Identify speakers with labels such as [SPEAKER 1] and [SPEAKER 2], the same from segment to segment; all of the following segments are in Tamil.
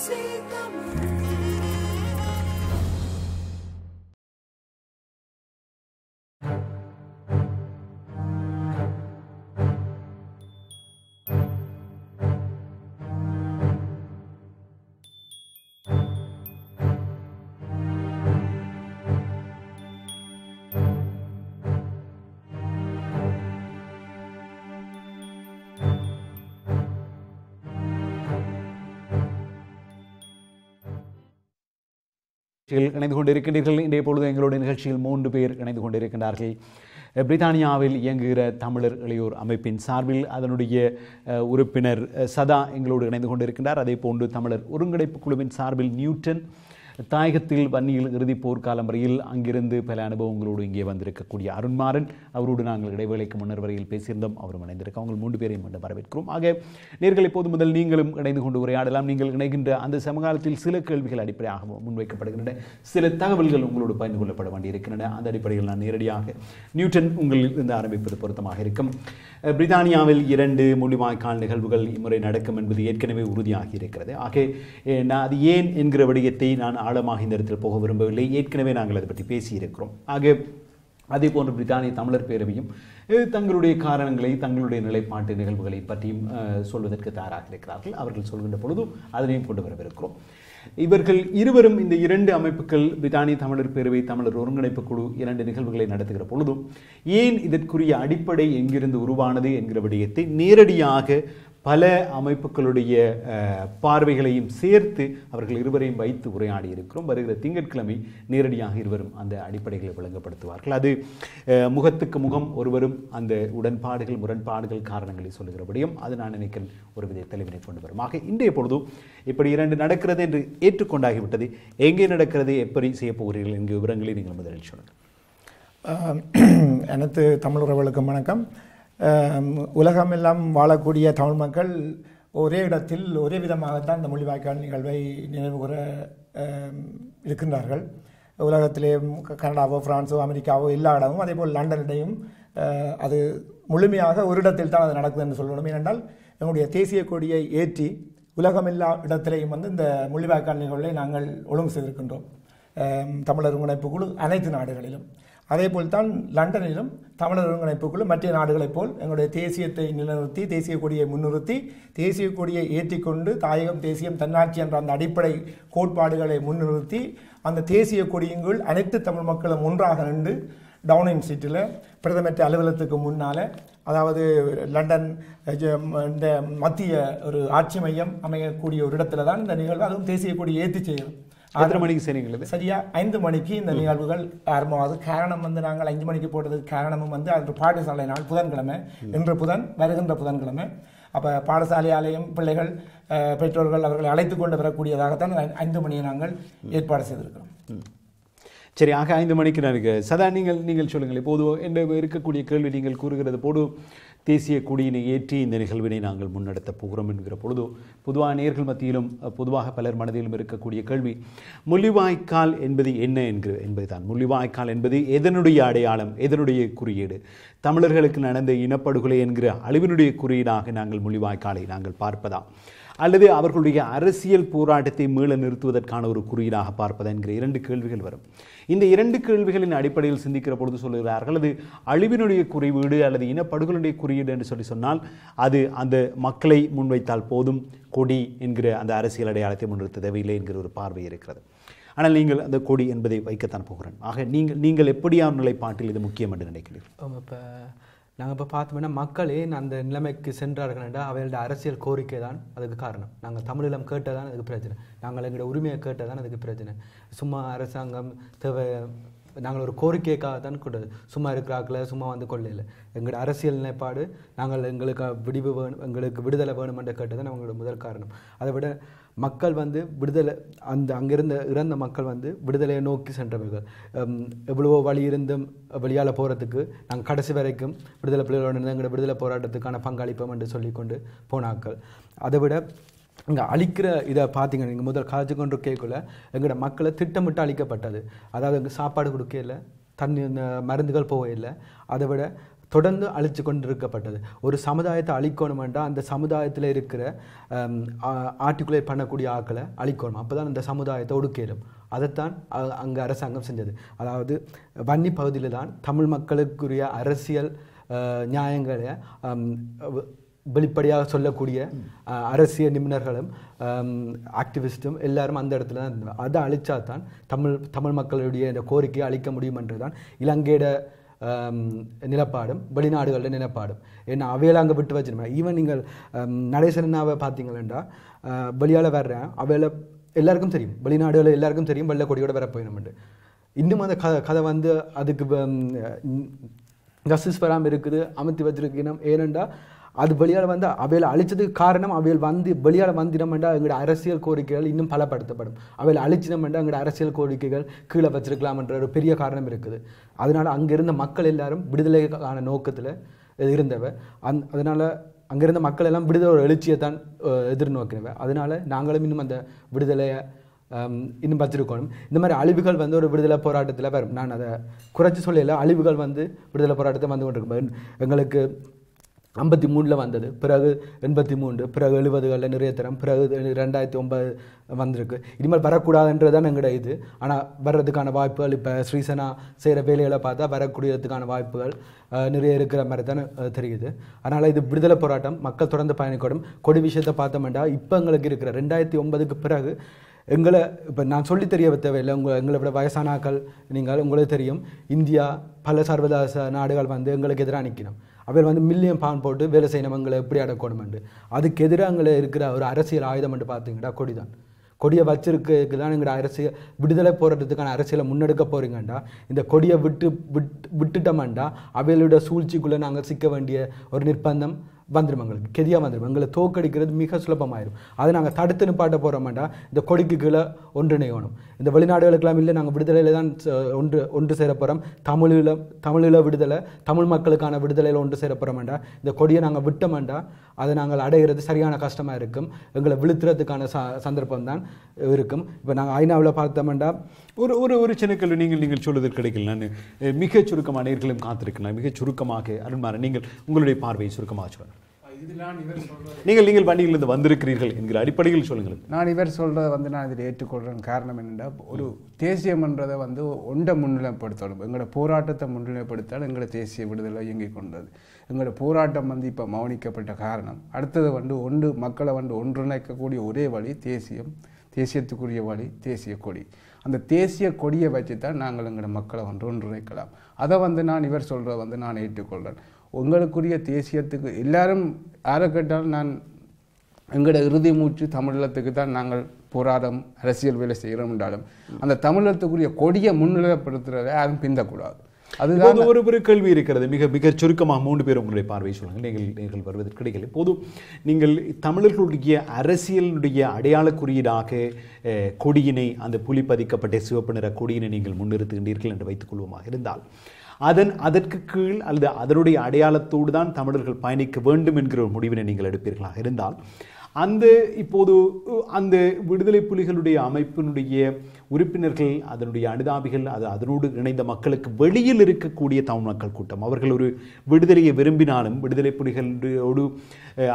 [SPEAKER 1] BBC தமிழ்
[SPEAKER 2] நிகழ்ச்சியில் இணைந்து கொண்டிருக்கின்றீர்கள். இன்றைய பொழுது எங்களுடைய நிகழ்ச்சியில் மூன்று பேர் இணைந்து கொண்டிருக்கின்றார்கள். பிரித்தானியாவில் இயங்குகிற தமிழர் இளையோர் அமைப்பின் சார்பில் அதனுடைய உறுப்பினர் சதா எங்களோடு இணைந்து கொண்டிருக்கின்றார். அதே போன்று தமிழர் ஒருங்கிணைப்பு குழுவின் சார்பில் நியூட்டன் தாயகத்தில் வன்னியில் இறுதி போர்க்காலம் வரையில் அங்கிருந்து பல அனுபவங்களோடு இங்கே வந்திருக்கக்கூடிய அருண்மாறன் அவரோடு நாங்கள் இடைவேளைக்கு முன்னர் வரையில் பேசியிருந்தோம். அவரும் இணைந்திருக்க அவங்க மூன்று பேரையும் மட்டும் வரவேற்கிறோம். ஆக நேர்கள் இப்போது முதல் நீங்களும் இணைந்து கொண்டு உரையாடலாம். நீங்கள் இணைகின்ற அந்த சமகாலத்தில் சில கேள்விகள் அடிப்படையாக முன்வைக்கப்படுகின்றன. சில தகவல்கள் உங்களோடு பகிர்ந்து கொள்ளப்பட வேண்டியிருக்கின்றன. அந்த அடிப்படையில் நான் நேரடியாக நியூட்டன் உங்களில் இருந்து ஆரம்பிப்பது பொருத்தமாக இருக்கும். பிரித்தானியாவில் இரண்டு மூலிவாய்க்கால் நிகழ்வுகள் இம்முறை நடக்கும் என்பது ஏற்கனவே உறுதியாகி இருக்கிறது. ஆக நான் அது ஏன் என்கிற விடயத்தை நான் ஆழமாக இந்த இடத்தில் போக விரும்பவில்லை. ஏற்கனவே நாங்கள் அதை பற்றி பேசியிருக்கிறோம். ஆக அதே போன்று பிரித்தானிய தமிழர் பேரவையும் தங்களுடைய காரணங்களை தங்களுடைய நிலைப்பாட்டு நிகழ்வுகளை பற்றியும் சொல்வதற்கு தயாராக இருக்கிறார்கள் அவர்கள் சொல்கின்ற பொழுதும் அதனையும் கொண்டு வரவிருக்கிறோம். இவர்கள் இருவரும் இந்த இரண்டு அமைப்புகள் பிரித்தானிய தமிழர் பேரவை தமிழர் ஒருங்கிணைப்பு குழு இரண்டு நிகழ்வுகளை நடத்துகிற பொழுதும் ஏன் இதற்குரிய அடிப்படை எங்கிருந்து உருவானது என்கிற விடயத்தை நேரடியாக பல அமைப்புகளுடைய பார்வைகளையும் சேர்த்து அவர்கள் இருவரையும் வைத்து உரையாடி இருக்கிறோம் வருகிற திங்கட்கிழமை நேரடியாக இருவரும் அந்த அடிப்படைகளை விளங்கப்படுத்துவார்கள். அது முகத்துக்கு முகம் ஒருவரும் அந்த உடன்பாடுகள் முரண்பாடுகள் காரணங்களை சொல்லுகிறபடியும் அது நான் நினைக்கிறேன் ஒரு விதை தெளிவினை கொண்டு வரும். ஆக இன்றைய பொழுதும் இப்படி இரண்டு நடக்கிறது என்று ஏற்றுக்கொண்டாகிவிட்டது. எங்கே நடக்கிறது எப்படி செய்ய போகிறீர்கள் என்கிற விவரங்களை நீங்கள் முதலில் சொல்லுங்கள்.
[SPEAKER 3] அனைத்து தமிழ் உறவுகளுக்கும் வணக்கம். உலகமெல்லாம் வாழக்கூடிய தமிழ் மக்கள் ஒரே இடத்தில் ஒரே விதமாகத்தான் இந்த மொழிவாய்க்கால் நிகழ்வை நினைவுகூர இருக்கின்றார்கள். உலகத்திலே க- கனடாவோ பிரான்ஸோ அமெரிக்காவோ எல்லா இடமும் அதே போல் லண்டனிடையும் அது முழுமையாக ஒரு இடத்தில் தான் அது நடக்குது என்று சொல்லணும். ஏனென்றால் எங்களுடைய தேசிய கொடியை ஏற்றி உலகமில்லா இடத்திலையும் வந்து இந்த மொழிவாய்க்கால் நிகழ்வை நாங்கள் ஒழுங்கு செய்திருக்கின்றோம். தமிழர் ஒருங்கிணைப்பு குழு அனைத்து நாடுகளிலும். அதேபோல் தான் லண்டனிலும் தமிழர் ஒருங்கிணைப்பு மற்ற நாடுகளைப் போல் எங்களுடைய தேசியத்தை நிலைநிறுத்தி தேசிய கொடியை முன்னிறுத்தி தேசிய கொடியை ஏற்றிக்கொண்டு தாயகம் தேசியம் தன்னாட்சி என்ற அந்த அடிப்படை கோட்பாடுகளை முன்னிறுத்தி அந்த தேசிய கொடியிங்குள் அனைத்து தமிழ் மக்களும் ஒன்றாக நின்று டவுனிங் ஸ்ட்ரீட்டில் பிரதமர் அலுவலகத்துக்கு முன்னால் அதாவது லண்டன் இந்த மத்திய ஒரு ஆட்சி மையம் அமையக்கூடிய ஒரு இடத்துல தான் இந்த நிகழ்வு அதுவும் தேசிய கொடியை ஏற்றி செய்யணும்
[SPEAKER 2] எத்தனை மணிக்கு செய்றீங்கள்
[SPEAKER 3] சரியா ஐந்து மணிக்கு இந்த நிகழ்வுகள் ஆரம்பமாகுது. காரணம் வந்து நாங்கள் அஞ்சு மணிக்கு போட்டதுக்கு காரணமும் வந்து அன்று பாடசாலை நாள் புதன்கிழமை. இன்று புதன் வருகின்ற புதன்கிழமை. அப்போ பாடசாலை ஆலயம் பிள்ளைகள் பெற்றோர்கள் அவர்களை அழைத்து கொண்டு வரக்கூடியதாகத்தான் ஐந்து மணியை நாங்கள் ஏற்பாடு செய்திருக்கிறோம்.
[SPEAKER 2] சரி ஆக ஐந்து மணிக்கு நான் இருக்கு சதா நீங்கள் நீங்கள் சொல்லுங்கள். இப்போது என்ன இருக்கக்கூடிய கேள்வி நீங்கள் கூறுகிறது போது தேசிய கொடியினை ஏற்றி இந்த நிகழ்வினை நாங்கள் முன்னெடுத்த போகிறோம் என்கிற பொழுது பொதுவாக நேர்கள் மத்தியிலும் பொதுவாக பலர் மனதிலும் இருக்கக்கூடிய கேள்வி முள்ளிவாய்க்கால் என்பது என்ன என்கிற என்பதுதான். முள்ளிவாய்க்கால் என்பது எதனுடைய அடையாளம் எதனுடைய குறியீடு? தமிழர்களுக்கு நடந்த இனப்படுகொலை என்கிற அழிவினுடைய குறியீடாக நாங்கள் முள்ளிவாய்க்காலை நாங்கள் பார்ப்பதாம். அல்லது அவர்களுடைய அரசியல் போராட்டத்தை மீள நிறுத்துவதற்கான ஒரு குறியீடாக பார்ப்பதா என்கிற இரண்டு கேள்விகள் வரும். இந்த இரண்டு கேள்விகளின் அடிப்படையில் சிந்திக்கிற பொழுது சொல்லுகிறார்கள் அது அழிவினுடைய குறியீடு அல்லது இனப்படுகொலையுடைய குறியீடு என்று சொல்லி சொன்னால் அது அந்த மக்களை முன்வைத்தால் போதும் கொடி என்கிற அந்த அரசியல் அடையாளத்தை முன்னிறுத்த தேவையில்லை என்கிற ஒரு பார்வை இருக்கிறது. ஆனால் நீங்கள் அந்த கொடி என்பதை வைக்கத்தான் போகிறேன். ஆக நீங்கள் நீங்கள் எப்படியான நிலைப்பாட்டில் இது முக்கியம் என்று நினைக்கிறீர்கள்?
[SPEAKER 4] இப்போ நாங்கள் இப்போ பார்த்தோம்னா மக்களே அந்த நிலைமைக்கு சென்றார்கள் என்றால் அவைகளோட அரசியல் கோரிக்கை தான் அதுக்கு காரணம். நாங்கள் தமிழிலம் கேட்டால் தான் அதுக்கு பிரச்சனை நாங்கள் எங்களோட உரிமையை கேட்டால் தான் அதுக்கு பிரச்சனை சும்மா அரசாங்கம் தேவை நாங்கள் ஒரு கோரிக்கைக்காக தான் கொண்டது. சும்மா இருக்கிறாக்களை சும்மா வந்து கொள்ளையில். எங்களோட அரசியல் நிலைப்பாடு நாங்கள் எங்களுக்கு விடிவு வேணும் எங்களுக்கு விடுதலை வேணும் என்று கேட்டதான் அவங்களோட முதல் காரணம். அதை விட மக்கள் வந்து விடுதலை அந்த அங்கிருந்த இறந்த மக்கள் வந்து விடுதலையை நோக்கி சென்றவர்கள். எவ்வளவோ வழி இருந்தும் வெளியால் போகிறதுக்கு நாங்கள் கடைசி வரைக்கும் விடுதலை புலிகளோட எங்களோட விடுதலை போராட்டத்துக்கான பங்களிப்போம் என்று சொல்லிக்கொண்டு போனாக்கள் அதை விட இங்கே அழிக்கிற இதை பார்த்தீங்கன்னா நீங்கள் முதல் காய்ச்சி கொண்டு கேட்கல எங்களோட மக்களை திட்டமிட்டு அழிக்கப்பட்டது. அதாவது எங்கள் சாப்பாடு கொடுக்கல தண்ணி இந்த மருந்துகள் போக இல்லை. அதை விட தொடர்ந்து அழித்து கொண்டிருக்கப்பட்டது. ஒரு சமுதாயத்தை அழிக்கணுமெண்டா அந்த சமுதாயத்தில் இருக்கிற ஆர்டிகுலேட் பண்ணக்கூடிய ஆக்களை அழிக்கணும். அப்போ தான் அந்த சமுதாயத்தை ஒடுக்கேறும் அதைத்தான் அ- அரசாங்கம் செஞ்சது. அதாவது வன்னி பகுதியில் தான் தமிழ் மக்களுக்குரிய அரசியல் நியாயங்களை வெளிப்படையாக சொல்லக்கூடிய அரசியல் நிபுணர்களும் ஆக்டிவிஸ்ட்டும் எல்லாரும் அந்த இடத்துல தான் இருந்தாங்க அதை அழிச்சா தான் தமிழ் தமிழ் மக்களுடைய இந்த கோரிக்கையை அழிக்க முடியுமென்று தான் இலங்கையோட நிலப்பாடும் வெளிநாடுகளில் நிலப்பாடும். ஏன்னா அவையில் அங்கே விட்டு வச்சிருப்பேன் ஈவன் நீங்கள் நடேசனாவை பார்த்தீங்களா வெளியால் வர்றேன் அவையில் எல்லாருக்கும் தெரியும். வெளிநாடுகளில் எல்லாருக்கும் தெரியும். வெள்ளை கொடியோட வர போயிடணும்ட்டு இன்னும் அந்த கதை கதை வந்து அதுக்கு ஜஸ்டிஸ் வராமல் இருக்குது அமர்த்தி வச்சிருக்கணும். ஏனெண்டா அது வெளியால் வந்து அவையில் அழிச்சதுக்கு காரணம் அவையில் வந்து வெளியால் வந்தினமெண்டா எங்களோட அரசியல் கோரிக்கைகள் இன்னும் பலப்படுத்தப்படும். அவையில் அழிச்சினமெண்டா எங்களோட அரசியல் கோரிக்கைகள் கீழே வச்சிருக்கலாம் என்ற ஒரு பெரிய காரணம் இருக்குது. அதனால் அங்கே இருந்த மக்கள் எல்லாரும் விடுதலைக்கான நோக்கத்தில் இருந்தவ. அந் அதனால் அங்கே இருந்த மக்கள் எல்லாம் விடுதலை ஒரு எழுச்சியை தான் அஹ், எதிர்நோக்கினவ. நாங்களும் இன்னும் அந்த விடுதலையை இன்னும் வச்சிருக்கணும் இந்த மாதிரி அழிவுகள் வந்து ஒரு விடுதலை போராட்டத்தில் வரும். நான் அதை குறைச்சி சொல்லல அழிவுகள் வந்து விடுதலை போராட்டத்தை வந்து கொண்டிருக்கும். எங்களுக்கு ஐம்பத்தி மூணில் வந்தது. பிறகு எண்பத்தி மூன்று பிறகு எழுபதுகளில் நிறைய தரம் பிறகு ரெண்டாயிரத்தி ஒன்பது வந்திருக்கு. இனிமேல் வரக்கூடாதுன்றது தான் எங்களோட இது. ஆனால் வர்றதுக்கான வாய்ப்புகள் இப்போ ஸ்ரீசனா செய்கிற வேலைகளை பார்த்தா வரக்கூடியதுக்கான வாய்ப்புகள் நிறைய இருக்கிற மாதிரி தானே தெரியுது. அதனால் இது விடுதலை போராட்டம் மக்கள் தொடர்ந்து பயணிக்கணும். கொடி விஷயத்தை பார்த்தோம்னா இப்போ எங்களுக்கு இருக்கிற ரெண்டாயிரத்தி ஒன்பதுக்கு பிறகு எங்களை இப்போ நான் சொல்லி தெரிய தேவையில்லை. உங்கள் எங்களை விட வயசானாக்கள் நீங்கள் உங்களுக்கு தெரியும். இந்தியா பல சர்வதேச நாடுகள் வந்து எங்களுக்கு எதிராக நிற்கணும். அவையில் வந்து மில்லியன் பான் போட்டு வேலை செய்யணும் எப்படி அடக்கணுமெண்டு அதுக்கு எதிராக இருக்கிற ஒரு அரசியல் ஆயுதம் என்று பார்த்தீங்கன்னா கொடி தான் கொடியை வச்சிருக்கு தான் எங்களோட அரசியல் விடுதலை போராட்டத்துக்கான அரசியலை முன்னெடுக்க போகிறீங்கண்டா இந்த கொடியை விட்டு விட்டு விட்டுட்டோமாண்டா அவைகளோட சூழ்ச்சிக்குள்ளே நாங்கள் சிக்க வேண்டிய ஒரு நிர்பந்தம். வந்துடும் எங்களுக்கு கெதியாக வந்துடும் எங்களை தோக்கடிக்கிறது மிக சுலபமாயிரும். அதை நாங்கள் தடுத்து நிப்பாட்ட போகிறோம்டா இந்த கொடிக்கு கீழே ஒன்றிணையணும் இந்த வெளிநாடுகளுக்கெல்லாம் இல்லை நாங்கள் விடுதலையில் தான் ஒன்று ஒன்று சேர போகிறோம் தமிழில் தமிழில் விடுதலை தமிழ் மக்களுக்கான விடுதலையில் ஒன்று சேர போகிறோம்டா இந்த கொடியை நாங்கள் விட்டோம்டா அதை நாங்கள் அடைகிறது சரியான கஷ்டமாக இருக்கும். எங்களை விழுத்துறதுக்கான ச சந்தர்ப்பம் தான் இருக்கும். இப்போ நாங்கள் ஐநாவில் பார்த்தோம்டா
[SPEAKER 2] ஒரு ஒரு ஒரு சின்ன கேள்வி. நீங்கள் நீங்கள் சொல்வது கிடைக்கல. நான் மிகச் சுருக்கமாக நேர்களும் காத்திருக்கலாம் மிகச் சுருக்கமாக அருண்மாரன் நீங்கள் உங்களுடைய பார்வையை சுருக்கமாக சொல்லுங்கள். நீங்கள் நீங்கள் வண்டியிலிருந்து வந்திருக்கிறீர்கள் என்கிற அடிப்படையில் சொல்லுங்கள்.
[SPEAKER 1] நான் இவர் சொல்றதை வந்து நான் இதில் ஏற்றுக்கொள்றேன். காரணம் என்னென்னா ஒரு தேசியம்ன்றதை வந்து ஒன்றை முன்னிலைப்படுத்தணும். எங்களோட போராட்டத்தை முன்னிலைப்படுத்தால் எங்களோட தேசிய விடுதலை இயங்கிக் கொண்டது. எங்களோட போராட்டம் வந்து இப்போ மௌனிக்கப்பட்ட காரணம். அடுத்தது வந்து ஒன்று மக்களை வந்து ஒன்றிணைக்கக்கூடிய ஒரே வழி தேசியம் தேசியத்துக்குரிய வழி தேசிய கொடி. அந்த தேசிய கொடியை வச்சு தான் நாங்கள் எங்களோட மக்களை வந்து ஒன்றிணைக்கலாம். அதை வந்து நான் இவர் சொல்கிறத வந்து நான் ஏற்றுக்கொள்கிறேன் உங்களுக்குரிய தேசியத்துக்கு எல்லாரும் யாரை கேட்டாலும் நான் எங்களோட இறுதி மூச்சு தமிழத்துக்கு தான் நாங்கள் போராடம் அரசியல் வேலை செய்கிறோம் என்றாலும் அந்த தமிழத்துக்குரிய கொடியை முன்னிலைப்படுத்துகிறத யாரும் பிந்தக்கூடாது. அதுதான்.
[SPEAKER 2] ஒரு ஒரு கேள்வி இருக்கிறது. மிக மிக சுருக்கமாக மூன்று பேர் உங்களுடைய பார்வை சொல்லுங்கள். நீங்கள் நீங்கள் வருவதற்கு கிடைக்கல இப்போது நீங்கள் தமிழர்களுடைய அரசியலுடைய அடையாள குறியீடாக கொடியினை அந்த புலி பதிக்கப்பட்ட சிவப்பு நிற கொடியினை நீங்கள் முன்னிறுத்துகின்றீர்கள் என்று வைத்துக் கொள்வோமாக இருந்தால் அதன் அதற்கு கீழ் அல்லது அதனுடைய அடையாளத்தோடு தான் தமிழர்கள் பயணிக்க வேண்டும் என்கிற ஒரு முடிவினை நீங்கள் எடுப்பீர்களாக இருந்தால் அந்த இப்போது அந்த விடுதலை புலிகளுடைய அமைப்பினுடைய உறுப்பினர்கள் அதனுடைய அனுதாபிகள் அது அதனோடு இணைந்த மக்களுக்கு வெளியில் இருக்கக்கூடிய தமிழ் மக்கள் கூட்டம். அவர்கள் ஒரு விடுதலையை விரும்பினாலும் விடுதலை புலிகளோடு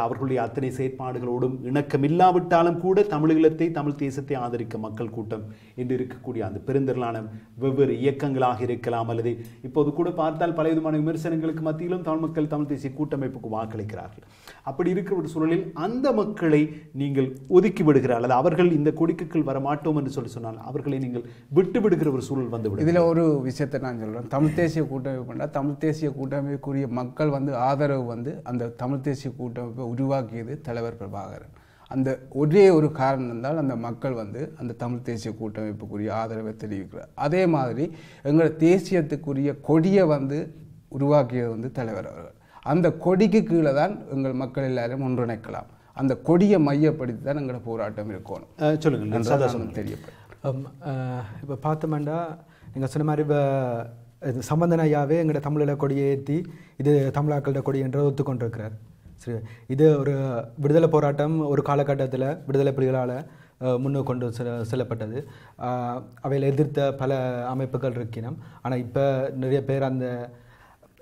[SPEAKER 2] அவர்களுடைய அத்தனை செயற்பாடுகளோடும் இணக்கம் இல்லாவிட்டாலும் கூட தமிழீழத்தை தமிழ் தேசத்தை ஆதரிக்க மக்கள் கூட்டம் என்று இருக்கக்கூடிய அந்த பெருந்திரளான வெவ்வேறு இயக்கங்களாக இருக்கலாம் அல்லது இப்போது கூட பார்த்தால் பல விதமான விமர்சனங்களுக்கு மத்தியிலும் தமிழ் மக்கள் தமிழ் தேசிய கூட்டமைப்புக்கு வாக்களிக்கிறார்கள். அப்படி இருக்கிற ஒரு சூழலில் அந்த மக்களை நீங்கள் ஒதுக்கி விடுகிறார். அல்லது அவர்கள் இந்த கொடிக்குள் வரமாட்டோம் என்று சொல்லி சொன்னால் அவர்கள் நீங்கள் விட்டு விடுகிற ஒரு சூழல் வந்து விடும்
[SPEAKER 1] இதில் ஒரு விஷயத்தை நான் சொல்கிறேன் தமிழ் தேசிய கூட்டமைப்பு பண்ணால் தமிழ் தேசிய கூட்டமைப்புக்குரிய மக்கள் வந்து ஆதரவு வந்து அந்த தமிழ் தேசிய கூட்டமைப்பை உருவாக்கியது தலைவர் பிரபாகரன். அந்த ஒரே ஒரு காரணம் தான் அந்த மக்கள் வந்து அந்த தமிழ் தேசிய கூட்டமைப்புக்குரிய ஆதரவை தெரிவிக்கிறார். அதே மாதிரி எங்கள் தேசியத்துக்குரிய கொடியை வந்து உருவாக்கியது வந்து தலைவர் அவர்கள். அந்த கொடிக்கு கீழே தான் எங்கள் மக்கள் எல்லாரும் ஒன்றிணைக்கலாம். அந்த கொடியை மையப்படுத்தி தான் எங்களோட போராட்டம் இருக்கணும்.
[SPEAKER 2] சொல்லுங்கள்
[SPEAKER 1] என்றதை
[SPEAKER 2] Um,
[SPEAKER 1] uh,
[SPEAKER 4] இப்போ பார்த்தோம்னா நீங்கள் சொன்ன மாதிரி இப்போ இது சம்பந்தன் ஐயாவே எங்களோட தமிழில் கொடியை ஏற்றி இது தமிழாக்களோட கொடி என்று ஒத்துக்கொண்டிருக்கிறார். சரி இது ஒரு விடுதலை போராட்டம் ஒரு காலகட்டத்தில் விடுதலை புலிகளால் முன்னுக்கு கொண்டு செ செல்லப்பட்டது. அவையில் எதிர்த்த பல அமைப்புகள் இருக்கினம். ஆனால் இப்போ நிறைய பேர் அந்த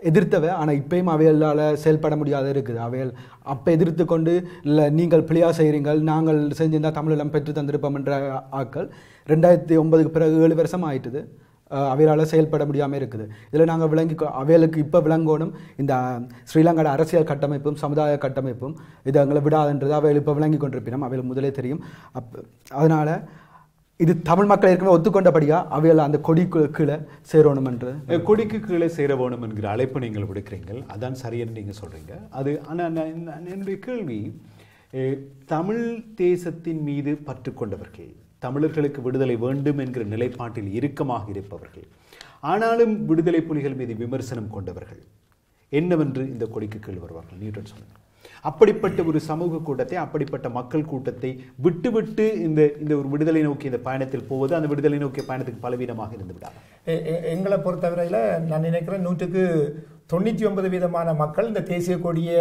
[SPEAKER 4] எதிர்த்தவை ஆனால் இப்பயும் அவையலால் செயல்பட முடியாத இருக்குது. அவையல் அப்போ எதிர்த்து கொண்டு இல்லை நீங்கள் பிழையா செய்கிறீங்கள் நாங்கள் செஞ்சிருந்தால் தமிழெல்லாம் பெற்று தந்திருப்போம் என்ற ரெண்டாயிரத்தி ஒன்பதுக்கு பிறகு ஏழு வருஷம் ஆயிட்டுது. அவையால் செயல்பட முடியாமல் இருக்குது. இதில் நாங்கள் விளங்கி கொ- அவைகளுக்கு இப்போ விளங்கணும் இந்த ஸ்ரீலங்கோட அரசியல் கட்டமைப்பும் சமுதாய கட்டமைப்பும் இது எங்களை விடாதுன்றது அவைகள் இப்போ விளங்கி கொண்டிருப்பினோம். அவைகளுக்கு முதலே தெரியும். அப் அதனால் இது தமிழ் மக்கள் ஏற்கனவே ஒத்துக்கொண்டபடியா? அவைகள் அந்த கொடிக்கு கீழே சேரணும்
[SPEAKER 2] என்று கொடிக்கு கீழே சேர வேணும் என்கிற அழைப்பு நீங்கள் விடுக்கிறீங்கள் அதான் சரியென்று நீங்கள் சொல்கிறீங்க அது ஆனால் என்னுடைய கேள்வி தமிழ் தேசத்தின் மீது பற்று கொண்டவர்கள் தமிழர்களுக்கு விடுதலை வேண்டும் என்கிற நிலைப்பாட்டில் இறுக்கமாக இருப்பவர்கள் ஆனாலும் விடுதலை புலிகள் மீது விமர்சனம் கொண்டவர்கள் என்னவென்று இந்த கொடிக்கு கீழ் வருவார்கள்? நியூட்டன் சொல்லுங்கள். அப்படிப்பட்ட ஒரு சமூக கூட்டத்தை அப்படிப்பட்ட மக்கள் கூட்டத்தை விட்டுவிட்டு இந்த இந்த ஒரு விடுதலை நோக்கி இந்த பயணத்தில் போவது அந்த விடுதலை நோக்கிய பயணத்துக்கு பலவீனமாக இருந்து விடாது
[SPEAKER 3] எ- எங்களை பொறுத்தவரையில் நான் நினைக்கிறேன் நூற்றுக்கு தொண்ணூற்றி ஒன்பது வீதமான மக்கள் இந்த தேசிய கொடியை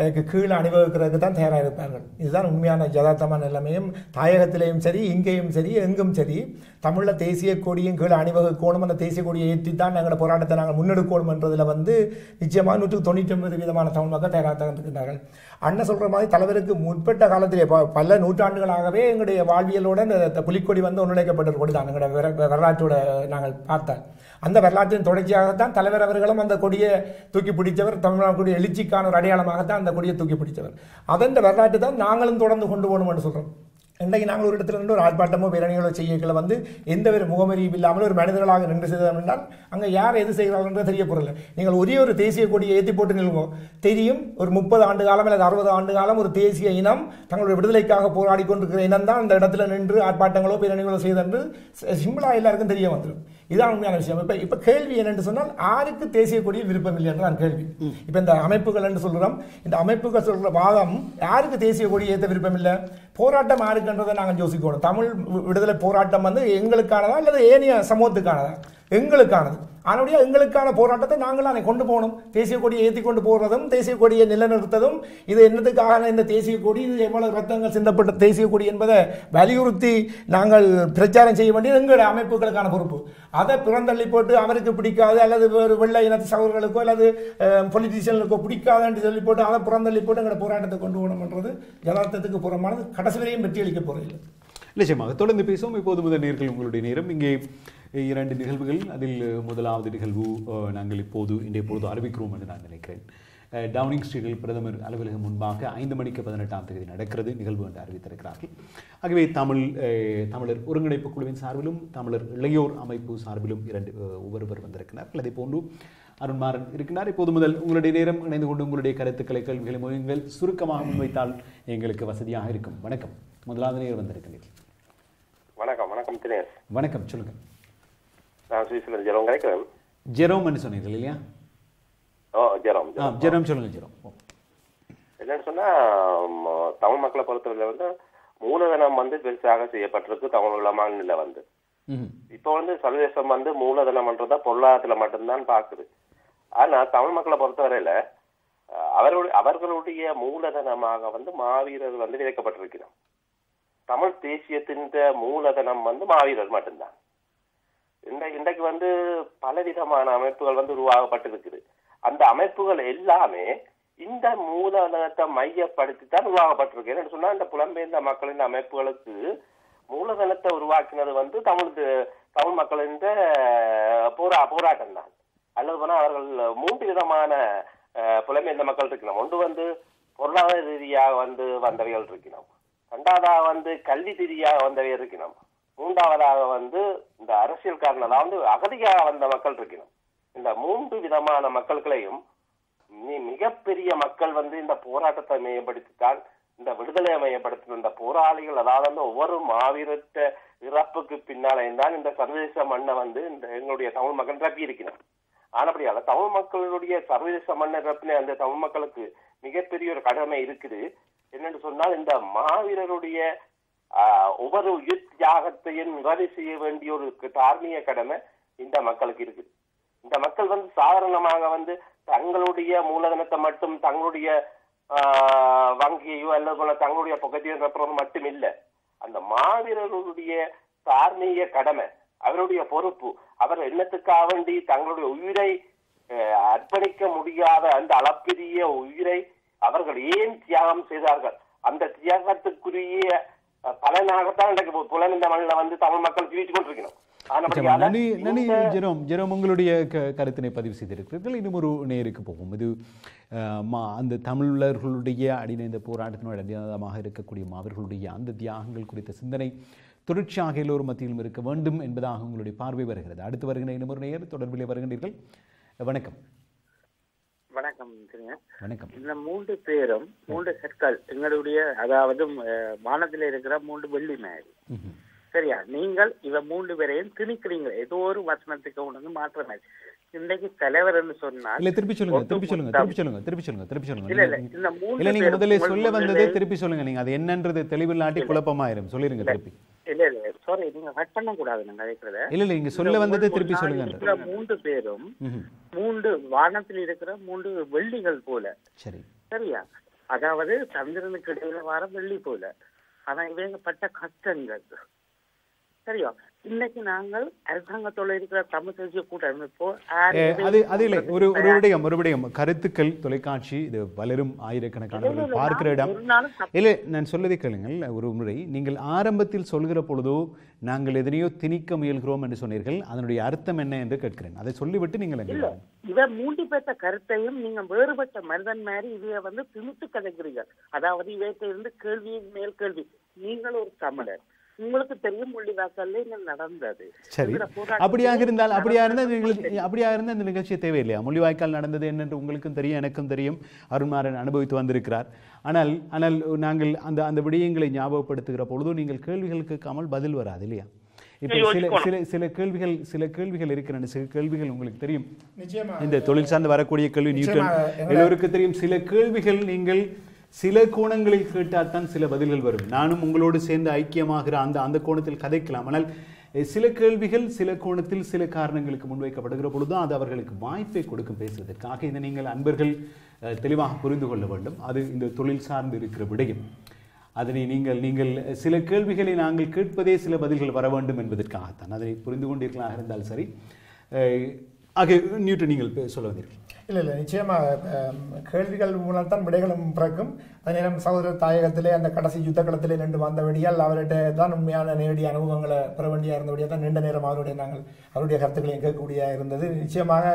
[SPEAKER 3] அஹ், கீழே அணிவகுக்கிறதுக்கு தான் தயாராக இருப்பார்கள். இதுதான் உண்மையான யதார்த்தமான நிலைமையும். தாயகத்திலேயும் சரி இங்கேயும் சரி எங்கும் சரி தமிழில் தேசிய கொடியும் கீழே அணிவகுக்கணும் அந்த தேசிய கொடியை ஏற்றி தான் எங்களோட போராட்டத்தை நாங்கள் முன்னெடுக்கணும் என்றதில் வந்து நிச்சயமாக நூற்றுக்கு தொண்ணூற்றி ஒன்பது விதமான தமிழ் மக்கள் தயாராக தான் அண்ணன் சொல்கிற மாதிரி தலைவருக்கு முற்பட்ட காலத்திலே ப- பல நூற்றாண்டுகளாகவே எங்களுடைய வாழ்வியலோட இந்த புலிக்கொடி வந்து ஒன்றிணைக்கப்பட்ட கொடி தான் எங்களுடைய வரலாற்றோட நாங்கள் பார்த்தால். அந்த வரலாற்றின் தொடர்ச்சியாகத்தான் தலைவர் அவர்களும் அந்த கொடியை தூக்கி பிடித்தவர் தமிழ்நாட்டுடைய எழுச்சிக்கான ஒரு அடையாளமாகத்தான் அந்த கொடியை தூக்கி பிடித்தவர். அதன் வரலாற்று தான் நாங்களும் தொடர்ந்து கொண்டு போகணும்னு சொல்கிறோம் இன்றைக்கு நாங்கள் ஒரு இடத்துல இருந்து ஒரு ஆர்ப்பாட்டமோ பேரணிகளோ செய்யக்களை வந்து எந்த ஒரு முகமறியும் இல்லாமல் ஒரு மனிதர்களாக நின்று செய்தோம் என்றால் அங்கே யார் எது செய்கிறார்கள் தெரிய பொருள் நீங்கள் ஒரே ஒரு தேசிய கொடியை ஏற்றி போட்டு நில்லுங்க. தெரியும் ஒரு முப்பது ஆண்டு காலம் அல்லது அறுபது ஆண்டு காலம் ஒரு தேசிய இனம் தங்களுடைய விடுதலைக்காக போராடி கொண்டிருக்கிற இனம் தான் அந்த இடத்துல நின்று ஆர்ப்பாட்டங்களோ பேரணிகளோ செய்தென்று சிம்பிளாக எல்லாருக்கும் தெரிய வந்துடும். இதான் உண்மையான விஷயம். இப்போ இப்போ கேள்வி என்னென்று சொன்னால் யாருக்கு தேசிய கொடியில் விருப்பம் இல்லை என்று நான் கேள்வி இப்போ இந்த அமைப்புகள் என்று சொல்கிறோம் இந்த அமைப்புகள் சொல்கிற வாதம் யாருக்கு தேசிய கொடி ஏற்ற விருப்பம் இல்லை? போராட்டம் யாருக்குன்றதை நாங்கள் யோசிக்கணும். தமிழ் விடுதலை போராட்டம் வந்து எங்களுக்கானதா அல்லது ஏனைய சமூகத்துக்கானதா? எங்களுக்கானது. ஆனால் எங்களுக்கான போராட்டத்தை நாங்கள் அதை கொண்டு போகணும். தேசிய கொடியை ஏற்றி கொண்டு போகிறதும் தேசிய கொடியை நிலைநிறுத்ததும் இது என்னத்துக்காக இந்த தேசிய கொடி இது எவ்வளவு ரத்தங்கள் சிந்தப்பட்ட தேசிய கொடி என்பதை வலியுறுத்தி நாங்கள் பிரச்சாரம் செய்ய வேண்டியது எங்களுடைய அமைப்புகளுக்கான பொறுப்பு. அதை பிறந்தள்ளி போட்டு அவருக்கு பிடிக்காது அல்லது வேறு வெள்ளை இனத்து சகோதரர்களுக்கோ அல்லது பொலிட்டீஷியனுக்கோ பிடிக்காதுன்னு சொல்லி போட்டு அதை பிறந்தள்ளி போட்டு எங்களோட போராட்டத்தை கொண்டு போகணும்ன்றது யதார்த்தத்துக்கு புறமானது. கடைசி வரையும் வெற்றி அளிக்க போகிறதில்லை
[SPEAKER 2] நிச்சயமாக. தொடர்ந்து பேசுவோம். இப்போது முதல் நேர்கள் உங்களுடைய நேரம். இங்கே இரண்டு நிகழ்வுகள். அதில் முதலாவது நிகழ்வு நாங்கள் இப்போது இன்றைய பொழுது அறிவிக்கிறோம் என்று நான் நினைக்கிறேன். டவுனிங் ஸ்ட்ரீட்டில் பிரதமர் அலுவலகம் முன்பாக ஐந்து மணிக்கு பதினெட்டாம் தேதி நடக்கிறது நிகழ்வு என்று அறிவித்திருக்கிறார்கள். ஆகவே தமிழ் தமிழர் ஒருங்கிணைப்பு குழுவின் சார்பிலும் தமிழர் இளையோர் அமைப்பு சார்பிலும் இரண்டு ஒவ்வொருவர் வந்திருக்கிறார்கள். அதே போன்று அருண்மாறன் இருக்கின்றார். இப்போது முதல் உங்களுடைய நேரம் இணைந்து கொண்டு உங்களுடைய கருத்துக்களை கேள்விகளை முயங்கள் சுருக்கமாக முன்வைத்தால் எங்களுக்கு வசதியாக இருக்கும். வணக்கம். முதலாவது நேர் வந்திருக்கிறீர்கள்.
[SPEAKER 5] வணக்கம். வணக்கம் தினேஷ்.
[SPEAKER 2] வணக்கம். சொல்லுங்க
[SPEAKER 5] நான் சுவிஸ்லேருந்து ஜெரோம் கிடைக்கிறேன்
[SPEAKER 2] ஜெரோம்னு சொன்னீர்கள் இல்லையா?
[SPEAKER 5] ஓ ஜெரோம்
[SPEAKER 2] ஜெரோம். சொல்லுங்க ஜெரோம்.
[SPEAKER 5] என்னன்னு சொன்னா தமிழ் மக்களை பொறுத்தவரை வந்து மூலதனம் வந்து பெருசாக செய்யப்பட்டிருக்கு தமிழ் மாநில வந்து. இப்போ வந்து சர்வதேசம் வந்து மூலதனம்ன்றத பொருளாதாரத்துல மட்டும்தான் பார்க்குது ஆனா தமிழ் மக்களை பொறுத்தவரையில அவர்களுடைய அவர்களுடைய மூலதனமாக வந்து மாவீரர் வந்து விதைக்கப்பட்டிருக்கிறார். தமிழ் தேசியத்தின் மூலதனம் வந்து மாவீரர் மட்டும்தான். இன்றைக்கு வந்து பலவிதமான அமைப்புகள் வந்து உருவாகப்பட்டிருக்குது. அந்த அமைப்புகள் எல்லாமே இந்த மூலதனத்தை மையப்படுத்தி தான் உருவாக்கப்பட்டிருக்கு. என்னன்னு சொன்னா இந்த புலம்பெயர்ந்த மக்களின் அமைப்புகளுக்கு மூலதனத்தை உருவாக்கினது வந்து தமிழ் தமிழ் மக்களின் போரா போராட்டம் தான். அல்லது போனா அவர்கள் மூன்று விதமான புலம்பெயர்ந்த மக்கள் இருக்கணும் ஒன்று வந்து பொருளாதார ரீதியாக வந்து வந்தவைகள் இருக்கணும் ரெண்டாவதாக வந்து கல்வி ரீதியாக வந்தவை இருக்கணும் மூன்றாவதாக வந்து இந்த அரசியல் காரணம் அதாவது அகதியாக வந்த மக்கள் இருக்கணும் இந்த மூன்று விதமான மக்கள்களையும் மிகப்பெரிய மக்கள் வந்து இந்த போராட்டத்தை மையப்படுத்தித்தான் இந்த விடுதலையை மையப்படுத்தின இந்த போராளிகள் அதாவது வந்து ஒவ்வொரு மாவீரத்த இறப்புக்கு பின்னாலே தான் இந்த சர்வதேச மண்ணை வந்து இந்த எங்களுடைய தமிழ் மக்கள் ரப்பி இருக்கிறார். ஆனபடியால தமிழ் மக்களுடைய சர்வதேச மண்ணை ரப்பின அந்த தமிழ் மக்களுக்கு மிகப்பெரிய ஒரு கடமை இருக்குது. என்னன்னு சொன்னால் இந்த மாவீரருடைய ஒவ்வொரு உயிர் தியாகத்தையும் நிறைவு செய்ய வேண்டிய ஒரு தார்மீக கடமை இந்த மக்களுக்கு இருக்குது. இந்த மக்கள் வந்து சாதாரணமாக வந்து தங்களுடைய மூலதனத்தை மட்டும் தங்களுடைய வங்கியையோ அல்லது போல தங்களுடைய பகுதியோ மட்டும் இல்லை அந்த மாவீரர்களுடைய தார்மீக கடமை அவருடைய பொறுப்பு அவர் எண்ணத்துக்காக வேண்டி தங்களுடைய உயிரை அர்ப்பணிக்க முடியாத அந்த அளப்பெரிய உயிரை அவர்கள் ஏன் தியாகம் செய்தார்கள்? அந்த தியாகத்துக்குரிய பலனாகத்தான் இன்றைக்கு பு- புலன் இந்த மண்ணில் வந்து தமிழ் மக்கள் ஜீவித்துக் கொண்டிருக்கணும்.
[SPEAKER 2] நிச்சயமா.
[SPEAKER 5] ஆனபடியால
[SPEAKER 2] நன்றி நன்றி
[SPEAKER 5] இந்த-
[SPEAKER 2] ஜெரோம் ஜெரோம் உங்களுடைய க- கருத்தினை பதிவு செய்திருக்கிறீர்கள். இன்னும் ஒரு நேருக்கு போகும் இது அந்த தமிழர்களுடைய அடிநேந்த போராட்டத்தினுடைய அடிநாதமாக இருக்கக்கூடிய அவர்களுடைய அந்த தியாகங்கள் குறித்த சிந்தனை தொடர்ச்சியாக எல்லோரும் மத்தியிலும் இருக்க வேண்டும் என்பதாக உங்களுடைய பார்வை வருகிறது. அடுத்து வருகின்ற இன்னும் ஒரு நேர் தொடர்பிலே வருகின்றீர்கள். வணக்கம்.
[SPEAKER 6] வணக்கம்
[SPEAKER 2] வணக்கம்.
[SPEAKER 6] இந்த மூன்று பேரும் மூன்று கற்கள் எங்களுடைய அதாவது வானத்துல இருக்கிற மூன்று வெள்ளி மாதிரி. சரியா? நீங்கள் இவ மூன்று பேரையும் திணிக்கிறீங்க ஏதோ ஒரு வசனத்துக்கு உணர்ந்து மாற்றமே. இன்னைக்கு தலைவர் என்று சொன்னால்
[SPEAKER 2] இல்ல திருப்பி சொல்லுங்க திருப்பி சொல்லுங்க திருப்பி சொல்லுங்க திருப்பி சொல்லுங்க திருப்பி சொல்லுங்க.
[SPEAKER 6] இல்ல இந்த மூன்று
[SPEAKER 2] இல்ல நீங்க முதல்ல சொல்ல வந்ததே திருப்பி சொல்லுங்க நீங்க. அது என்னன்றது தெளிவில்லாட்டி குழப்பமாயிரும். சொல்லிருங்க திருப்பி.
[SPEAKER 6] சாரி நீங்க கட் பண்ண கூடாது நாங்க கேட்கறத
[SPEAKER 2] இல்ல இல்ல இங்க சொல்ல வந்ததே திருப்பி சொல்லுங்க
[SPEAKER 6] மூன்று பேரும். மூன்று வானத்தில் இருக்கிற மூன்று வெள்ளிகள் போல.
[SPEAKER 2] சரி.
[SPEAKER 6] சரியா? அதாவது சந்திரனுக்கு இடையில வர வெள்ளி போல. ஆனா இவங்க பட்ட கஷ்டங்கள். சரியா? இன்னைக்கு நாங்கள் அரசாங்கத்தோட இருக்கிற தமிழ் தேசிய கூட்டம் இப்போ யார்
[SPEAKER 2] ஏ,
[SPEAKER 6] எதை
[SPEAKER 2] அது அது இல்லை ஒரு விடயம் ஒரு விடயம் கருத்துக்கள் தொலைக்காட்சி இது பலரும் ஆயிரக்கணக்கானவர்கள் பார்க்கிற இடம் இல்லை நான் சொல்லதை கேளுங்கள் ஒரு முறை நீங்கள் ஆரம்பத்தில் சொல்கிற பொழுதோ நாங்கள் எதனையோ திணிக்க முயல்கிறோம் என்று சொன்னீர்கள் அதனுடைய அர்த்தம் என்ன என்று கேட்கிறேன் அதை சொல்லிவிட்டு நீங்கள்.
[SPEAKER 6] இவ மூண்டி பெற்ற கருத்தையும் நீங்க வேறுபட்ட மனிதன் மாதிரி இவைய வந்து திணித்து கதைக்கிறீங்க அதாவது இவையிட்ட இருந்து கேள்வி மேல் கேள்வி நீங்கள் ஒரு தமிழர் உங்களுக்கு தெரியும் என்ன நடந்தது.
[SPEAKER 2] சரி. அப்படியாக இருந்தால் அப்படியா இருந்தால் அப்படியா இருந்தால் இந்த நிகழ்ச்சியை தேவையில்லையா? முள்ளிவாய்க்கால் நடந்தது என்னென்று உங்களுக்கும் தெரியும் எனக்கும் தெரியும். அருண்மாறன் அனுபவித்து வந்திருக்கிறார். ஆனால் ஆனால் நாங்கள் அந்த அந்த விடயங்களை ஞாபகப்படுத்துகிற பொழுது நீங்கள் கேள்விகள் கேட்காமல் பதில் வராது இல்லையா? இப்போ சில சில சில கேள்விகள் சில கேள்விகள் இருக்கின்றன. சில கேள்விகள் உங்களுக்கு தெரியும். இந்த தொழில் சார்ந்து வரக்கூடிய கேள்வி நியூட்டன் எல்லோருக்கும் தெரியும். சில கேள்விகள் நீங்கள் சில கோணங்களில் கேட்டால்தான் சில பதில்கள் வரும். நானும் உங்களோடு சேர்ந்து ஐக்கியமாகிற அந்த அந்த கோணத்தில் கதைக்கலாம். ஆனால் சில கேள்விகள் சில கோணத்தில் சில காரணங்களுக்கு முன்வைக்கப்படுகிற பொழுது அது அவர்களுக்கு வாய்ப்பை கொடுக்கும் பேசுவதற்காக. இதை நீங்கள் அன்பர்கள் தெளிவாக புரிந்து கொள்ள வேண்டும். அது இந்த தொழில் சார்ந்து இருக்கிற விடயம். அதனை நீங்கள் நீங்கள் சில கேள்விகளை நாங்கள் கேட்பதே சில பதில்கள் வர வேண்டும் என்பதற்காகத்தான். அதனை புரிந்து கொண்டிருக்கலாம் இருந்தால் சரி. அஹ், ஆக நியூட்டன் நீங்கள் பே- சொல்ல வந்தீர்கள்.
[SPEAKER 3] இல்லை இல்லை நிச்சயமாக கேள்விகள் மூலம் தான் விடைகளும் பிறக்கும். அதே நேரம் சகோதர தாயகத்திலே அந்த கடைசி யுத்த களத்திலே நின்று வந்தபடியால் அவர்கிட்ட தான் உண்மையான நேரடி அனுபவங்களை பெற வேண்டியா இருந்தபடியாக தான் நீண்ட நேரம் அவருடைய நாங்கள் அவருடைய கருத்துக்களையும் கேட்கக்கூடிய இருந்தது. நிச்சயமாக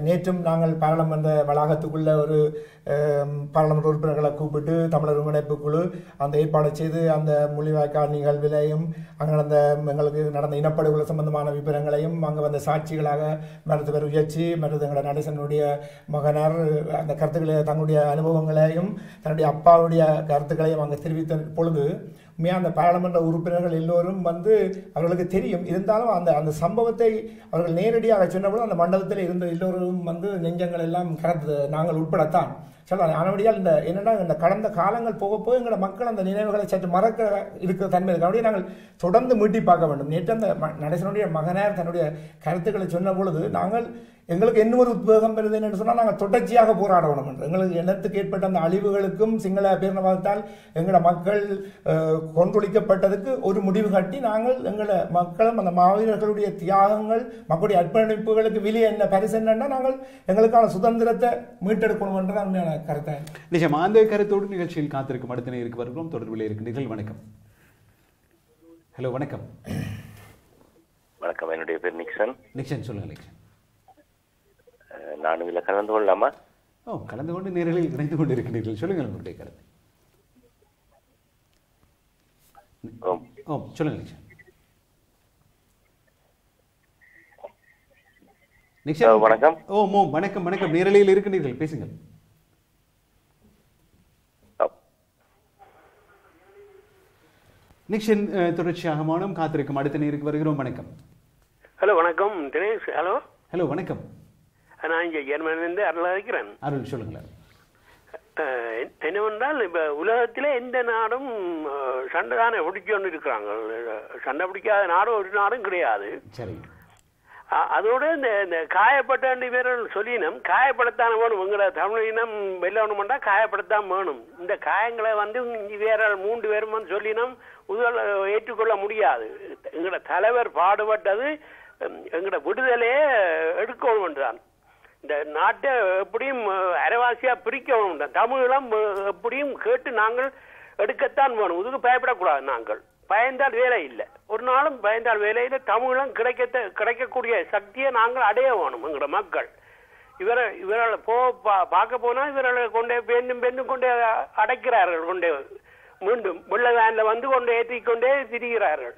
[SPEAKER 3] நேற்றும் நாங்கள் பாராளுமன்ற வளாகத்துக்குள்ள ஒரு பாராளுமன்ற உறுப்பினர்களை கூப்பிட்டு தமிழர் ஒருங்கிணைப்பு குழு அந்த ஏற்பாடு செய்து அந்த முள்ளிவாய்க்கால் நிகழ்விலையும் அங்கே நடந்த எங்களுக்கு நடந்த இனப்படுகொலை சம்பந்தமான விவரங்களையும் அங்கே வந்த சாட்சிகளாக மருத்துவர் உயர்ச்சி மருத்துவ எங்களோட நடேசனுடைய மகனார் அந்த கருத்துக்களை தன்னுடைய அனுபவங்களையும் தன்னுடைய அப்பாவுடைய கருத்துக்களையும் அங்கே தெரிவித்த பொழுது உண்மையாக அந்த பாராளுமன்ற உறுப்பினர்கள் எல்லோரும் வந்து அவர்களுக்கு தெரியும். இருந்தாலும் அந்த அந்த சம்பவத்தை அவர்கள் நேரடியாக சொன்னபோது அந்த மண்டபத்தில் இருந்த எல்லோரும் வந்து நெஞ்சங்கள் எல்லாம் கலந்து நாங்கள் உட்படத்தான். சொல்லலாம் ஆனபடியால் இந்த என்னென்னா இந்த கடந்த காலங்கள் போக போக எங்களோட மக்கள் அந்த நினைவுகளை சற்று மறக்க இருக்கிற தன்மை இருக்கு. அப்படியே நாங்கள் தொடர்ந்து மீட்டி பார்க்க வேண்டும். நேற்று அந்த ம- நடேசனுடைய மகனார் தன்னுடைய கருத்துக்களை சொன்ன பொழுது நாங்கள் எங்களுக்கு என்ன ஒரு உத்வேகம் வருது என்று சொன்னால் நாங்கள் தொடர்ச்சியாக போராடணும் என்று. எங்களுக்கு எண்ணத்துக்கு ஏற்பட்ட அந்த அழிவுகளுக்கும் சிங்கள பேரினவாதத்தால் எங்களோட மக்கள் கொன்றொழிக்கப்பட்டதுக்கு ஒரு முடிவு கட்டி நாங்கள் எங்களோட மக்களும் அந்த மாவீரர்களுடைய தியாகங்கள் மக்களுடைய அர்ப்பணிப்புகளுக்கு வெளியே என்ன பரிசு என்னன்னா நாங்கள் எங்களுக்கான சுதந்திரத்தை மீட்டெடுக்கணும் என்றதான் உண்மையான கருத்தை
[SPEAKER 2] நிச்சயமா அந்த கருத்தோடு நிகழ்ச்சியில் காத்திருக்கும் அடுத்த நேருக்கு வருகிறோம். தொடர்பில் இருக்கின்றீர்கள் வணக்கம். ஹலோ வணக்கம்.
[SPEAKER 5] வணக்கம் என்னுடைய பேர் நிக்சன்.
[SPEAKER 2] நிக்ஷன் சொல்லுங்க நிக்ஷன்
[SPEAKER 5] அஹ் நான் இதுல கலந்து கொள்ளலாமா?
[SPEAKER 2] ஓ கலந்து கொண்டு நேர்களில் இணைந்து கொண்டு இருக்கின்றீர்கள் சொல்லுங்கள் உங்களுடைய கருத்து. ஓ சொல்லுங்க நிக்ஷன் நிக்ஷன்
[SPEAKER 5] அஹ் வணக்கம்.
[SPEAKER 2] ஓ மோ வணக்கம் வணக்கம். நேரலையில் இருக்கின்றீர்கள் பேசுங்கள். நிக்ஷன் தொடர்ச்சியாக மௌனம் காத்திருக்கும். அடுத்த நேருக்கு வருகிறோம். வணக்கம்.
[SPEAKER 7] ஹலோ வணக்கம். தினேஷ் ஹலோ.
[SPEAKER 2] ஹலோ வணக்கம்.
[SPEAKER 7] நான் இங்கே ஜெர்மனிலிருந்து அருளா இருக்கிறேன்
[SPEAKER 2] அருள் சொல்லுங்களேன்.
[SPEAKER 7] என்னவென்றால் இப்போ உலகத்திலே எந்த நாடும் சண்டை தானே பிடிச்சு கொண்டு இருக்கிறாங்க சண்டை பிடிக்காத நாடும் ஒரு நாடும் கிடையாது.
[SPEAKER 2] சரி.
[SPEAKER 7] அதோட இந்த இந்த காயப்பட்ட ரெண்டு பேரும் சொல்லினோம் காயப்படத்தான வேணும். உங்களோட தமிழ் இனம் வெல்லணும்னா காயப்படத்தான் வேணும். இந்த காயங்களை வந்து இங்க வேற மூன்று பேரும் வந்து சொல்லினோம் உதவ ஏற்றுக்கொள்ள முடியாது. எங்களோட தலைவர் பாடுபட்டது எங்களோட விடுதலையே எடுக்கணும் என்றான். இந்த நாட்டை எப்படியும் அரைவாசியா பிரிக்கணும். தமிழெல்லாம் தமிழம் எப்படியும் கேட்டு நாங்கள் எடுக்கத்தான் வேணும். இதுக்கு பயப்படக்கூடாது நாங்கள். பயந்தால் வேலை இல்லை. ஒரு நாளும் பயந்தால் வேலையில தமிழம் கிடைக்க கிடைக்கக்கூடிய சக்தியை நாங்கள் அடைய வேணும் எங்களோட மக்கள். இவரை இவரால் போ பா- பார்க்க போனா இவர்களை கொண்டே பெண்ணும் பெண்ணும் கொண்டே அடைக்கிறார்கள். கொண்டே மீண்டும் வெள்ள வேன்ல வந்து கொண்டு ஏற்றி கொண்டே திரிகிறார்கள்.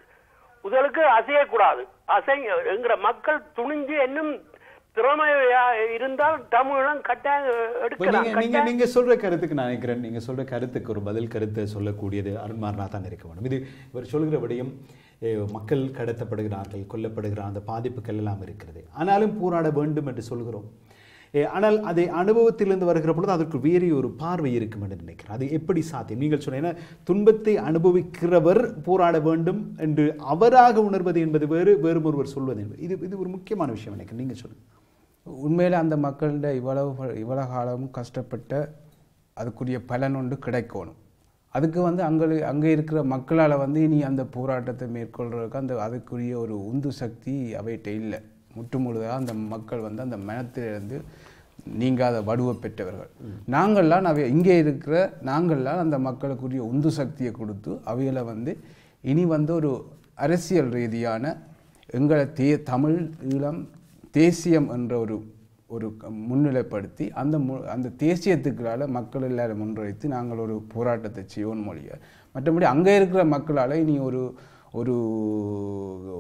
[SPEAKER 7] முதலுக்கு அசையக்கூடாது. அசை எங்கிற மக்கள் துணிஞ்சு இன்னும் திறமையா இருந்தால் தமிழம் கட்டாயம்
[SPEAKER 2] நீங்க நீங்க சொல்ற கருத்துக்கு நான் நினைக்கிறேன். நீங்க சொல்ற கருத்துக்கு ஒரு பதில் கருத்தை சொல்லக்கூடியது அருண்மார்னா தான் இருக்க வேண்டும். இது இவர் சொல்கிற விடயம் மக்கள் கடத்தப்படுகிறார்கள் கொல்லப்படுகிற அந்த பாதிப்புகள் எல்லாம் இருக்கிறது. ஆனாலும் போராட வேண்டும் என்று சொல்கிறோம். ஆனால் அதை அனுபவத்திலிருந்து வருகிற பொழுது அதற்கு வேறு ஒரு பார்வை இருக்கும் என்று நினைக்கிறேன். அது எப்படி சாத்தியம்? நீங்கள் சொன்ன ஏன்னா துன்பத்தை அனுபவிக்கிறவர் போராட வேண்டும் என்று அவராக உணர்வது என்பது வேறு வேறு ஒருவர் சொல்வது என்பது. இது இது ஒரு முக்கியமான விஷயம் நினைக்கிறேன். நீங்க சொல்லுங்க.
[SPEAKER 1] உண்மையில் அந்த மக்கள்கிட்ட இவ்வளவு இவ்வளவு காலமும் கஷ்டப்பட்ட அதுக்குரிய பலன் ஒன்று கிடைக்கணும். அதுக்கு வந்து அங்கே அங்கே இருக்கிற மக்களால் வந்து இனி அந்த போராட்டத்தை மேற்கொள்றதுக்கு அந்த அதுக்குரிய ஒரு உந்து சக்தி அவைகிட்ட இல்லை. முற்று முழுதாக அந்த மக்கள் வந்து அந்த மனத்திலிருந்து நீங்காத வடுவை பெற்றவர்கள். நாங்கள்லாம் அவை இங்கே இருக்கிற நாங்கள்லாம் அந்த மக்களுக்குரிய உந்து சக்தியை கொடுத்து அவைகளை வந்து இனி வந்து ஒரு அரசியல் ரீதியான எங்களை தே தமிழ் ஈழம் தேசியம் என்ற ஒரு ஒரு முன்னிலைப்படுத்தி அந்த மு அந்த தேசியத்துக்களால் மக்கள் எல்லாரும் முன்வைத்து நாங்கள் ஒரு போராட்டத்தை செய்வோம் மொழியை. மற்றபடி அங்கே இருக்கிற மக்களால் இனி ஒரு ஒரு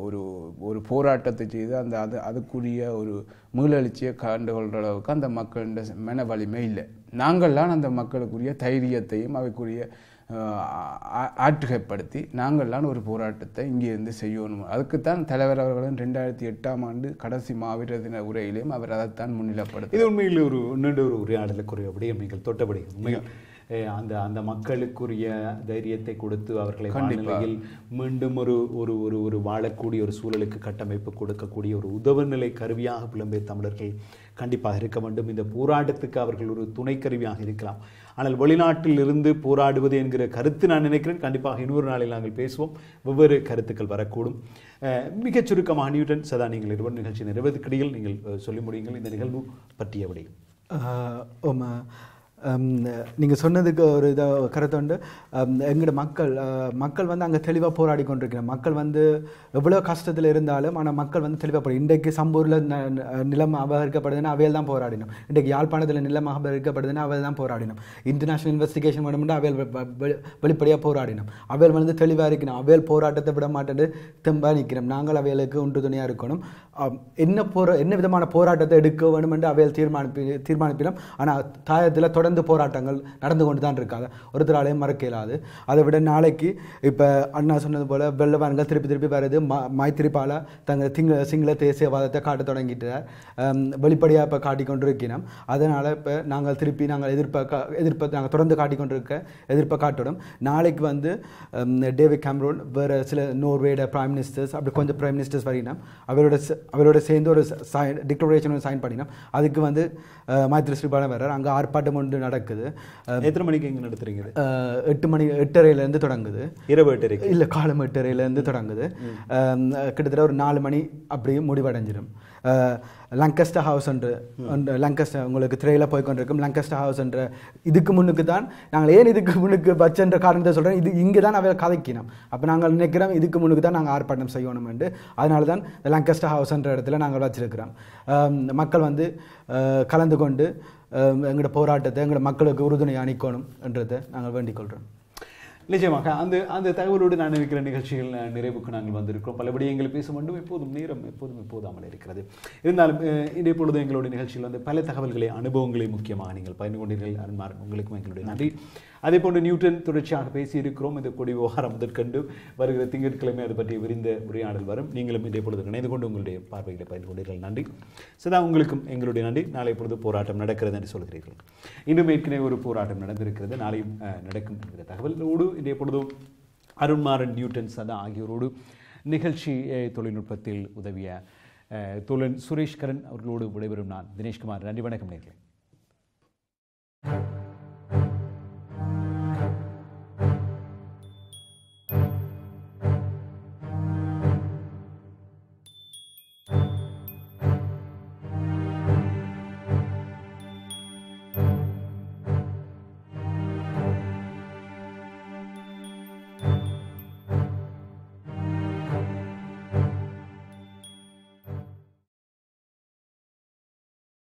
[SPEAKER 1] ஒரு ஒரு போராட்டத்தை செய்து அந்த அது அதுக்குரிய ஒரு மீளெழுச்சியை கண்டுகொள்கிற அளவுக்கு அந்த மக்களின் மன வலிமை இல்லை. நாங்கள்லாம் அந்த மக்களுக்குரிய தைரியத்தையும் அவைக்குரிய ஆற்றுகைப்படுத்தி நாங்கள்லாம் ஒரு போராட்டத்தை இங்கிருந்து செய்யணும். அதுக்குத்தான் தலைவர் அவர்களும் ரெண்டாயிரத்தி எட்டாம் ஆண்டு கடைசி மாவீரர் தின உரையிலையும் அவர் அதைத்தான் முன்னிலைப்படுத்தி
[SPEAKER 2] இது உண்மையில் ஒரு நீண்ட ஒரு உரையாடலுக்குரிய விடயம் நீங்கள் தொட்டபடி உண்மையில் அந்த அந்த மக்களுக்குரிய தைரியத்தை கொடுத்து அவர்களை வானிலையில் மீண்டும் ஒரு ஒரு ஒரு ஒரு வாழக்கூடிய ஒரு சூழலுக்கு கட்டமைப்பு கொடுக்கக்கூடிய ஒரு உதவுநிலை கருவியாக புலம்பெயர் தமிழர்கள் கண்டிப்பாக இருக்க வேண்டும். இந்த போராட்டத்துக்கு அவர்கள் ஒரு துணை கருவியாக இருக்கலாம். ஆனால் வெளிநாட்டில் இருந்து போராடுவது என்கிற கருத்து நான் நினைக்கிறேன். கண்டிப்பாக இன்னொரு நாளில் நாங்கள் பேசுவோம். வெவ்வேறு கருத்துக்கள் வரக்கூடும். அஹ், மிகச் சுருக்கமாக நியூட்டன் சதா நீங்கள் இருவர் நிகழ்ச்சி நிறைவேற்றுக்கிடையில் நீங்கள் சொல்லி முடியுங்கள். இந்த நிகழ்வு பற்றிய விடயம்
[SPEAKER 4] நீங்கள் சொன்னதுக்கு ஒரு இதை கருத்து உண்டு. எங்களோட மக்கள் மக்கள் வந்து அங்கே தெளிவாக போராடி கொண்டிருக்கிறாங்க. மக்கள் வந்து எவ்வளோ கஷ்டத்தில் இருந்தாலும் ஆனால் மக்கள் வந்து தெளிவாக போராடி இன்றைக்கு சம்பூரில் நிலம் அபகரிக்கப்படுதுன்னா அவையில் தான் போராடினோம். இன்றைக்கு யாழ்ப்பாணத்தில் நிலம் அபகரிக்கப்படுதுன்னா அவையில் தான் போராடினோம். இன்டர்நேஷனல் இன்வெஸ்டிகேஷன் வேணும்னா அவையில் வெளிப்படையாக போராடினோம். அவையில் வந்து தெளிவாக இருக்கணும். அவையில் போராட்டத்தை விட மாட்டேன்னு தெம்பாக நிற்கிறோம் நாங்கள் அவைகளுக்கு ஒன்று துணையாக இருக்கணும் என்ன போரா என்ன விதமான போராட்டத்தை எடுக்க வேணும் என்று அவையில் தீர்மானிப்பி தீர்மானிப்பினோம். ஆனால் தாயத்தில் தொடர்ந்து போராட்டங்கள் நடந்து கொண்டு தான் இருக்காங்க. ஒருத்தராலையும் மறக்க இயலாது. அதை விட நாளைக்கு இப்போ அண்ணா சொன்னது போல் வெள்ளவான்கள் திருப்பி திருப்பி வருது ம மைத்திரிபால தங்கள் திங்க சிங்கள தேசியவாதத்தை காட்ட தொடங்கிட்டார். வெளிப்படையாக இப்போ காட்டிக்கொண்டிருக்கிறோம் அதனால் இப்போ நாங்கள் திருப்பி நாங்கள் எதிர்ப்பை எதிர்ப்பை நாங்கள் தொடர்ந்து காட்டிக்கொண்டிருக்க எதிர்ப்பை காட்டணும். நாளைக்கு வந்து டேவிட் கேம்ரோன் வேறு சில நோர்வேட பிரைம் மினிஸ்டர்ஸ் அப்படி கொஞ்சம் பிரைம் மினிஸ்டர்ஸ் வரையினோம் அவரோட அவரோட சேர்ந்து ஒரு சைன் டிக்ளரேஷன் சைன் பண்ணினோம். அதுக்கு வந்து மைத்திரி ஸ்ரீபாலம் வர்றார். அங்கே ஆர்ப்பாட்டம் ஒன்று நடக்குது.
[SPEAKER 2] எத்தனை மணிக்கு எங்க நடத்துறீங்க?
[SPEAKER 4] எட்டு மணி எட்டரைலேருந்து தொடங்குது.
[SPEAKER 2] இரவு எட்டரைக்கு?
[SPEAKER 4] இல்லை காலம் எட்டரைலேருந்து தொடங்குது. கிட்டத்தட்ட ஒரு நாலு மணி அப்படியே முடிவடைஞ்சிடும் லங்கஸ்டர் ஹவுஸ் என்ற லங்கஸ்டர் உங்களுக்கு திரையில் போய் கொண்டிருக்கும் லங்கஸ்டர் ஹவுஸ் என்ற இதுக்கு முன்னுக்கு தான் நாங்கள் ஏன் இதுக்கு முன்னுக்கு பட்சன்ற காரணத்தை சொல்கிறேன் இது இங்கே தான் அவை கதைக்கணும். அப்போ நாங்கள் நினைக்கிறோம் இதுக்கு முன்னுக்கு தான் நாங்கள் ஆர்ப்பாட்டம் செய்யணும் என்று. அதனால தான் லங்கஸ்டர் ஹவுஸ் என்ற இடத்துல நாங்கள் வச்சிருக்கிறோம். மக்கள் வந்து கலந்து கொண்டு எங்களோட போராட்டத்தை எங்களோட மக்களுக்கு உறுதுணை அணிக்கணும் என்றதை நாங்கள் வேண்டிக் கொள்கிறோம்
[SPEAKER 2] நிச்சயமாக அந்த அந்த தகவலோடு நான் இருக்கிற நிகழ்ச்சிகள் நிறைவுக்கு நாங்கள் வந்திருக்கிறோம். பலபடி எங்களை பேச வேண்டும் எப்போதும் நேரம் எப்போதும் எப்போதாமல் இருக்கிறது. இருந்தாலும் இன்றைய பொழுது எங்களுடைய நிகழ்ச்சியில் வந்து பல தகவல்களை அனுபவங்களை முக்கியமாக நீங்கள் பகிர்ந்து கொண்டீர்கள். அன்பார் உங்களுக்கும் எங்களுடைய நன்றி. அதே போன்று நியூட்டன் தொடர்ச்சியாக பேசியிருக்கிறோம். இந்த கொடி விவகாரம் முதற்கண்டு வருகிற திங்கட்கிழமை அது பற்றி விரிந்த உரையாடல் வரும். நீங்களும் இதே பொழுது இணைந்து கொண்டு உங்களுடைய பார்வைகளை பகிர்ந்து கொண்டீர்கள். நன்றி. சதா உங்களுக்கும் எங்களுடைய நன்றி. நாளை பொழுது போராட்டம் நடக்கிறது என்று சொல்கிறீர்கள். இன்னும் ஏற்கனவே ஒரு போராட்டம் நடந்திருக்கிறது. நாளையும் நடக்கும் என்கிற தகவலோடு இதே பொழுதும் அருண்மாறன் நியூட்டன் சதா ஆகியோரோடு நிகழ்ச்சி தொழில்நுட்பத்தில் உதவிய தோழன் சுரேஷ்கரன் அவர்களோடு விடைபெறும் நான் தினேஷ்குமார். நன்றி வணக்கம் நேர்களே.